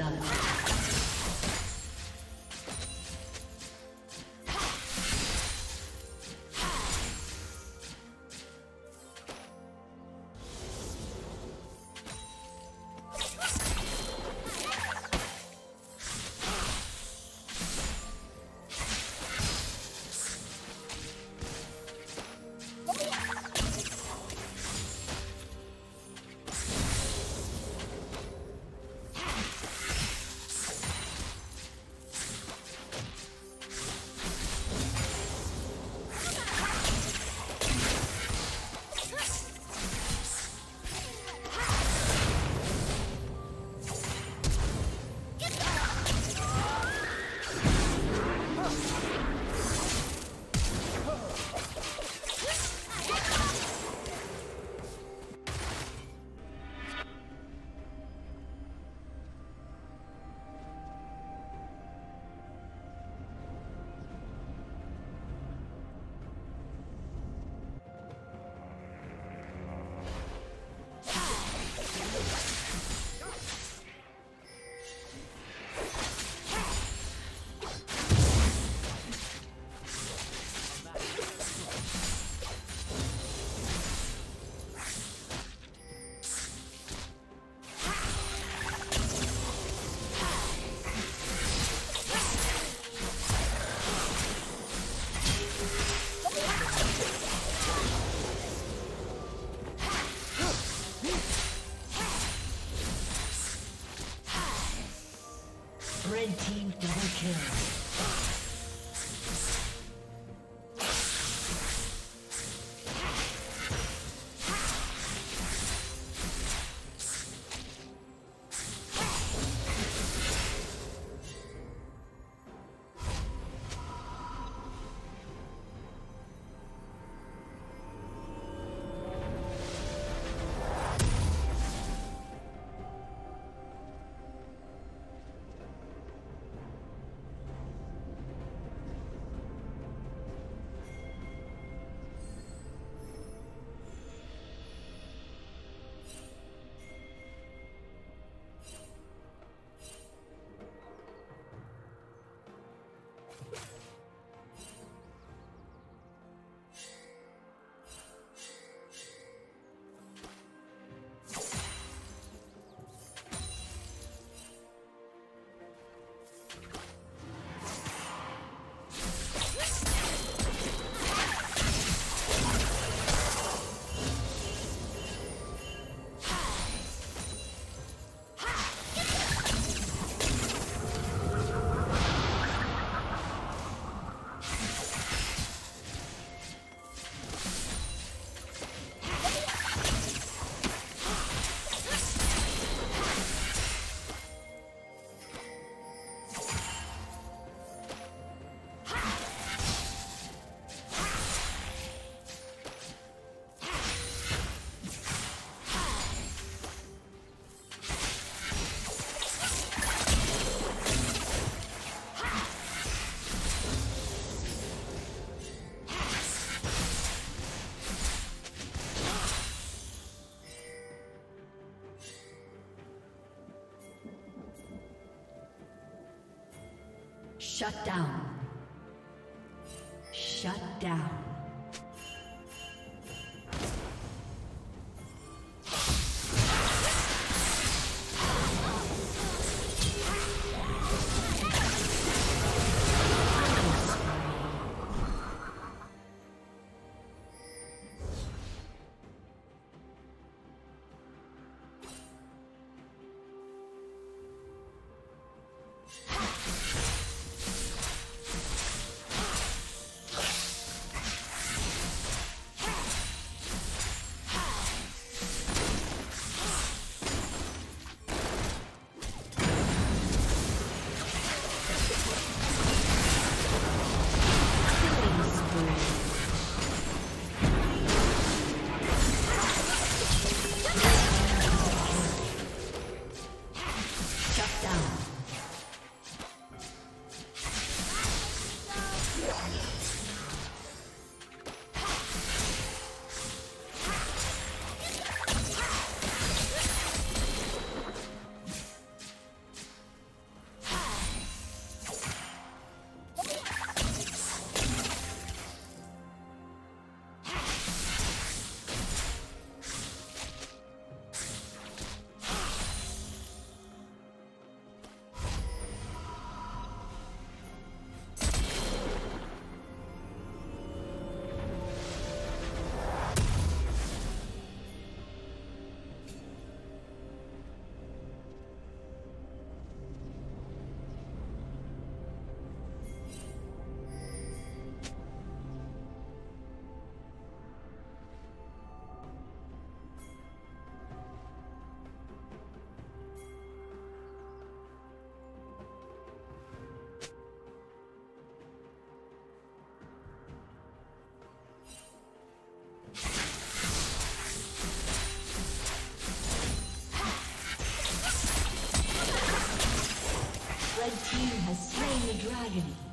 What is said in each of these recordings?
blood. Shut down. Dragon.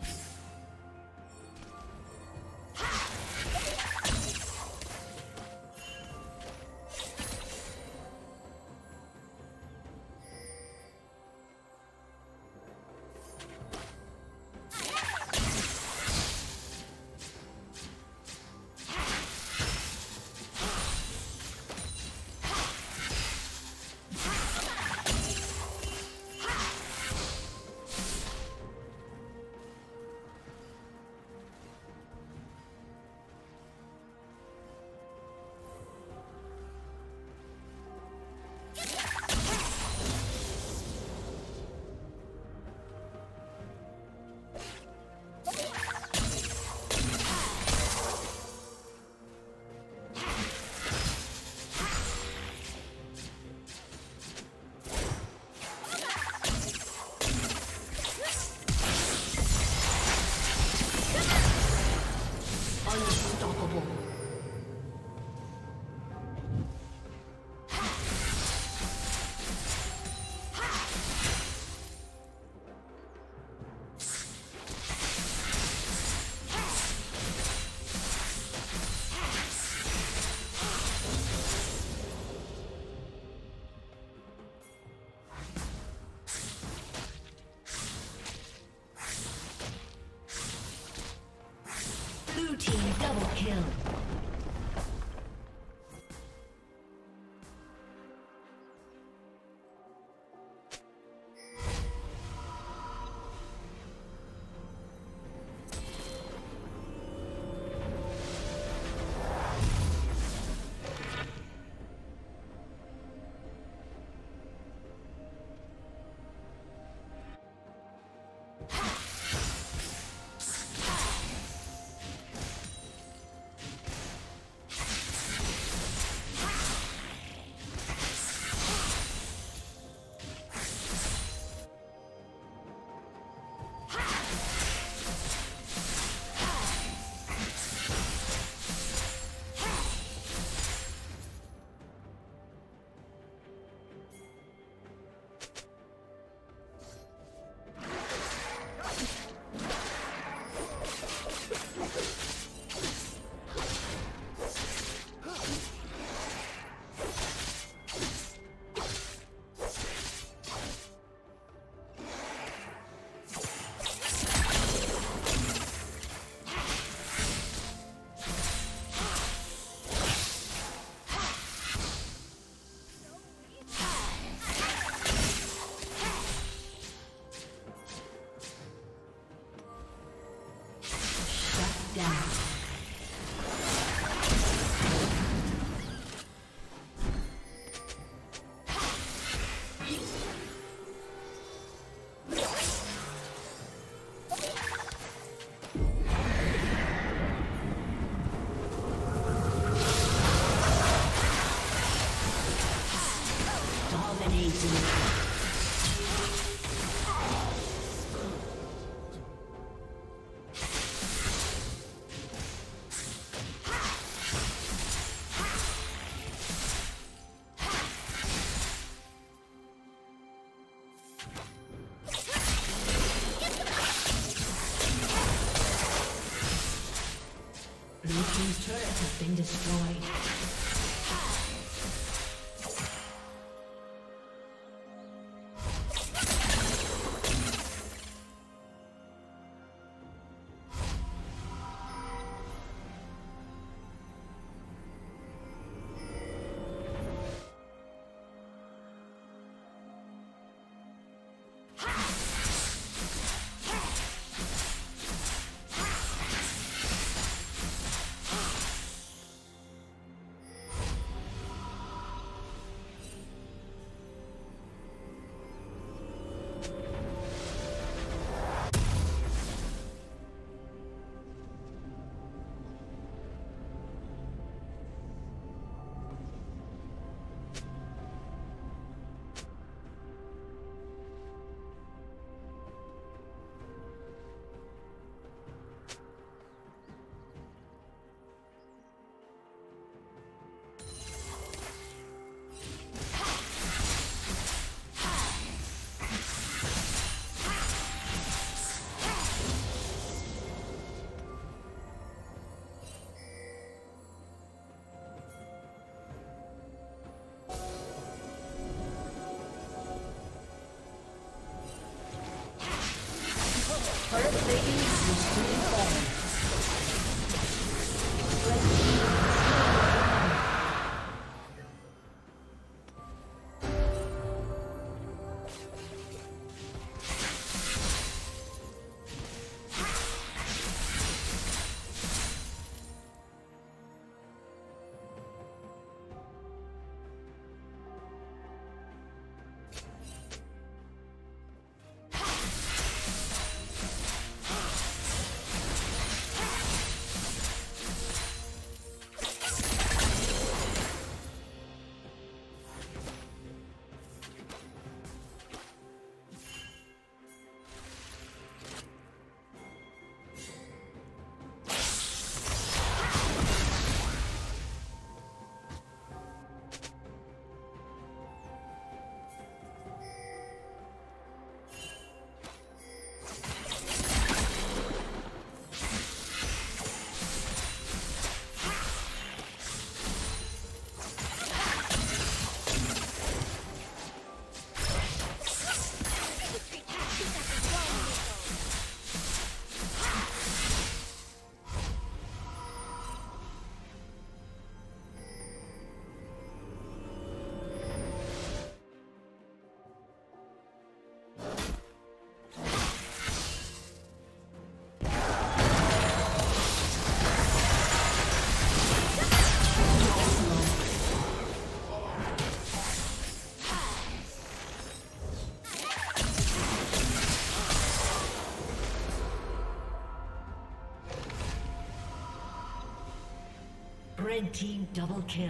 Red team double kill.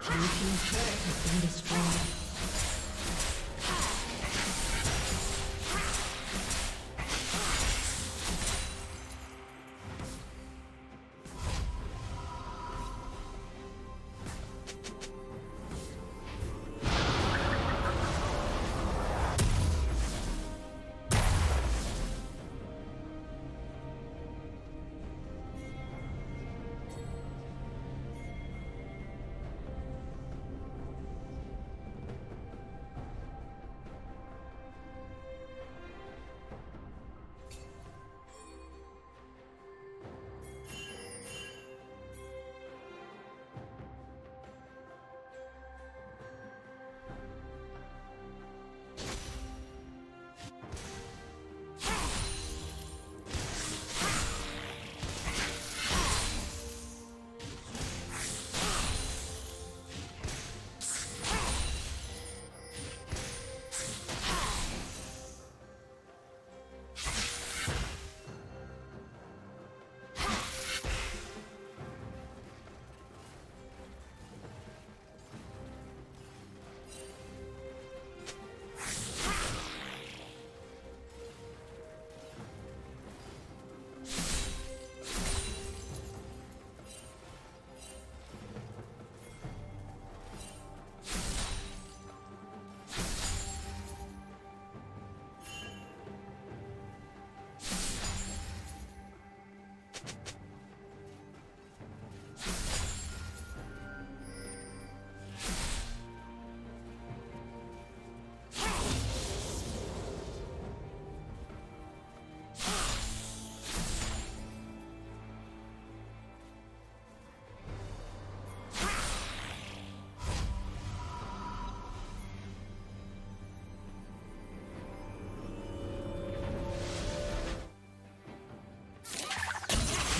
Team's turret has been destroyed.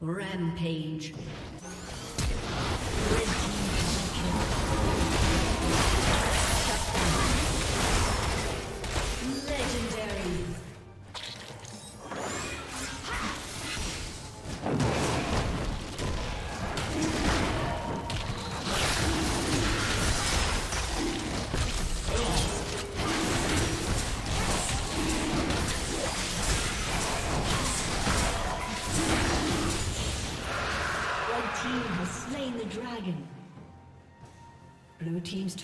Rampage.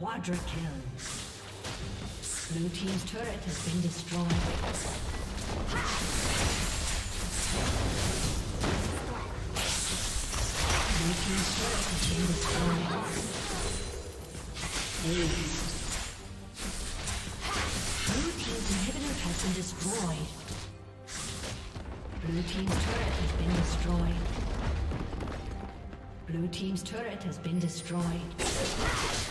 Quadra kill. Blue team's turret has been destroyed. Blue team's turret has been destroyed. Ace. Blue team's inhibitor has been destroyed. Blue team's turret has been destroyed. Blue team's turret has been destroyed.